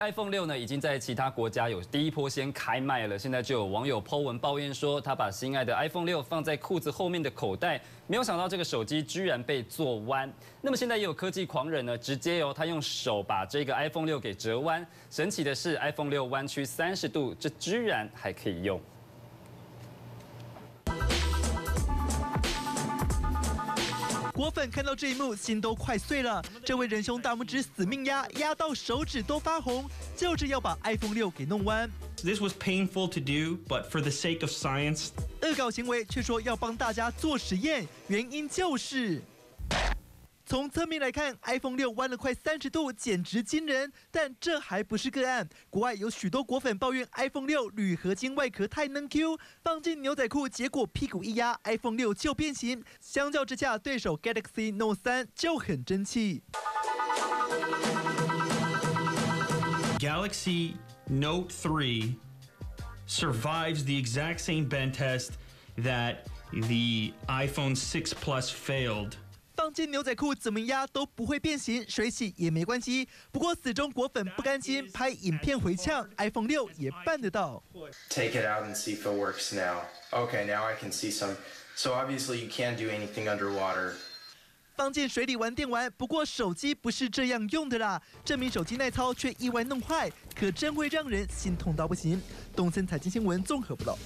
iPhone 六呢，已经在其他国家有第一波先开卖了。现在就有网友 po 文抱怨说，他把心爱的 iPhone 六放在裤子后面的口袋，没有想到这个手机居然被做弯。那么现在也有科技狂人呢，直接由他用手把这个 iPhone 六给折弯。神奇的是，iPhone 六弯曲三十度，这居然还可以用。果粉看到这一幕，心都快碎了。这位仁兄大拇指死命压，压到手指都发红，就是要把 iPhone 六给弄弯。This was painful to do, but for the sake of science，恶搞行为却说要帮大家做实验，原因就是。从侧面来看，iPhone 六弯了快三十度，简直惊人。但这还不是个案，国外有许多果粉抱怨 iPhone 六铝合金外壳太嫩 Q，放进牛仔裤，结果屁股一压，iPhone 六就变形。相较之下，对手 Galaxy Note 三就很争气。Galaxy Note 3 survives the exact same bend test that the iPhone 6 Plus failed. 放进牛仔裤怎么压都不会变形，水洗也没关系。不过死忠果粉不甘心，拍影片回呛，iPhone 六也办得到。Take it out and see if it works now. Okay, now I can see some. So obviously you can't do anything underwater. 放进水里玩电玩，不过手机不是这样用的啦。证明手机耐操却意外弄坏，可真会让人心痛到不行。东森财经新闻综合报道。